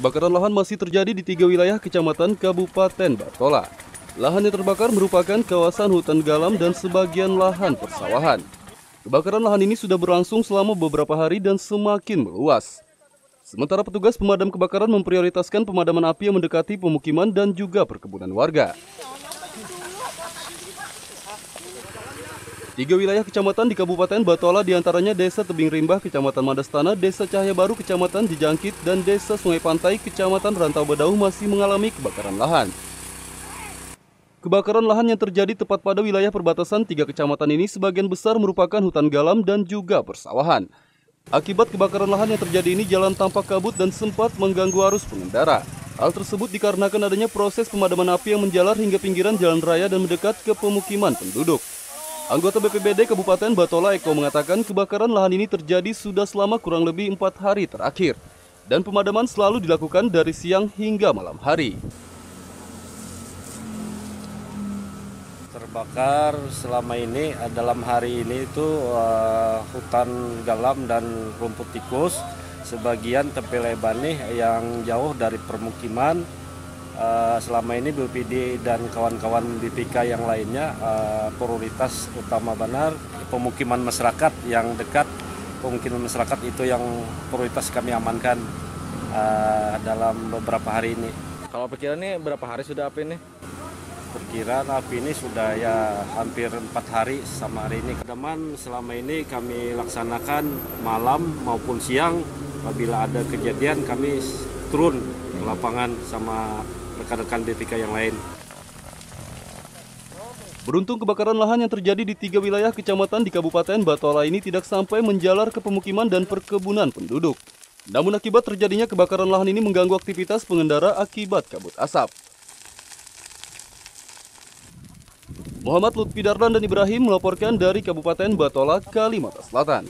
Kebakaran lahan masih terjadi di tiga wilayah kecamatan Kabupaten Batola. Lahan yang terbakar merupakan kawasan hutan galam dan sebagian lahan persawahan. Kebakaran lahan ini sudah berlangsung selama beberapa hari dan semakin meluas. Sementara petugas pemadam kebakaran memprioritaskan pemadaman api yang mendekati pemukiman dan juga perkebunan warga. Tiga wilayah kecamatan di Kabupaten Batola di antaranya Desa Tebing Rimbah, Kecamatan Madastana, Desa Cahaya Baru, Kecamatan Dijangkit, dan Desa Sungai Pantai, Kecamatan Rantau Badau masih mengalami kebakaran lahan. Kebakaran lahan yang terjadi tepat pada wilayah perbatasan tiga kecamatan ini sebagian besar merupakan hutan galam dan juga persawahan. Akibat kebakaran lahan yang terjadi ini jalan tampak kabut dan sempat mengganggu arus pengendara. Hal tersebut dikarenakan adanya proses pemadaman api yang menjalar hingga pinggiran jalan raya dan mendekat ke pemukiman penduduk. Anggota BPBD Kabupaten Batola Eko mengatakan kebakaran lahan ini terjadi sudah selama kurang lebih empat hari terakhir. Dan pemadaman selalu dilakukan dari siang hingga malam hari. terbakar selama ini eh, dalam hari ini itu uh, hutan galam dan rumput tikus sebagian tepi lebani yang jauh dari permukiman uh, selama ini BPD dan kawan-kawan BPK yang lainnya uh, prioritas utama benar pemukiman masyarakat yang dekat pemukiman masyarakat itu yang prioritas kami amankan uh, dalam beberapa hari ini. Kalau perkiraannya berapa hari sudah api ini? Perkiraan api ini sudah ya hampir empat hari sama hari ini. Kedaman selama ini kami laksanakan malam maupun siang. Apabila ada kejadian kami turun ke lapangan sama rekan-rekan BPK yang lain. Beruntung kebakaran lahan yang terjadi di tiga wilayah kecamatan di Kabupaten Batola ini tidak sampai menjalar ke pemukiman dan perkebunan penduduk. Namun akibat terjadinya kebakaran lahan ini mengganggu aktivitas pengendara akibat kabut asap. Muhammad Lutfi Dardan dan Ibrahim melaporkan dari Kabupaten Batola, Kalimantan Selatan.